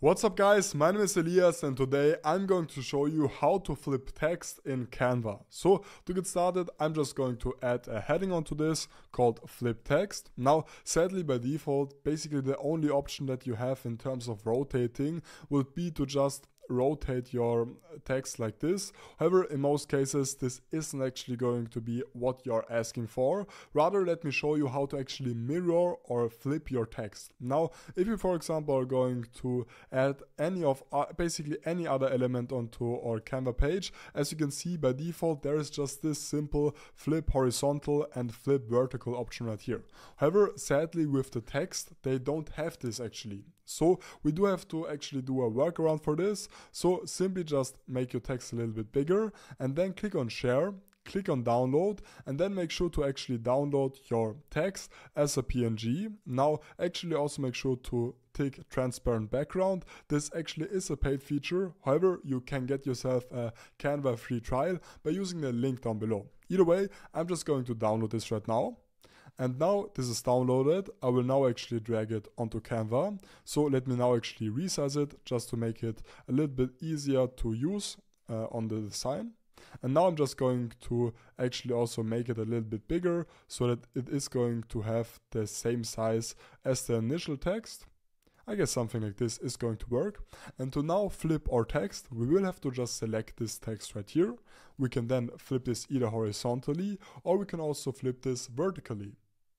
What's up guys, my name is Elias and today I'm going to show you how to flip text in Canva. So to get started, I'm just going to add a heading onto this called flip text. Now, sadly by default, basically the only option that you have in terms of rotating would be to just rotate your text like this. However, in most cases, this isn't actually going to be what you're asking for. Rather, let me show you how to actually mirror or flip your text. Now, if you, for example, are going to add any of, uh, basically any other element onto our Canva page, as you can see by default, there is just this simple flip horizontal and flip vertical option right here. However, sadly with the text, they don't have this actually. So we do have to actually do a workaround for this. So simply just make your text a little bit bigger and then click on share click on download and then make sure to actually download your text as a PNG. Now actually also make sure to tick transparent background. This actually is a paid feature. However, you can get yourself a Canva free trial by using the link down below. Either way, I'm just going to download this right now. And now this is downloaded. I will now actually drag it onto Canva. So let me now actually resize it just to make it a little bit easier to use uh, on the design. And now I'm just going to actually also make it a little bit bigger so that it is going to have the same size as the initial text. I guess something like this is going to work. And to now flip our text, we will have to just select this text right here. We can then flip this either horizontally or we can also flip this vertically.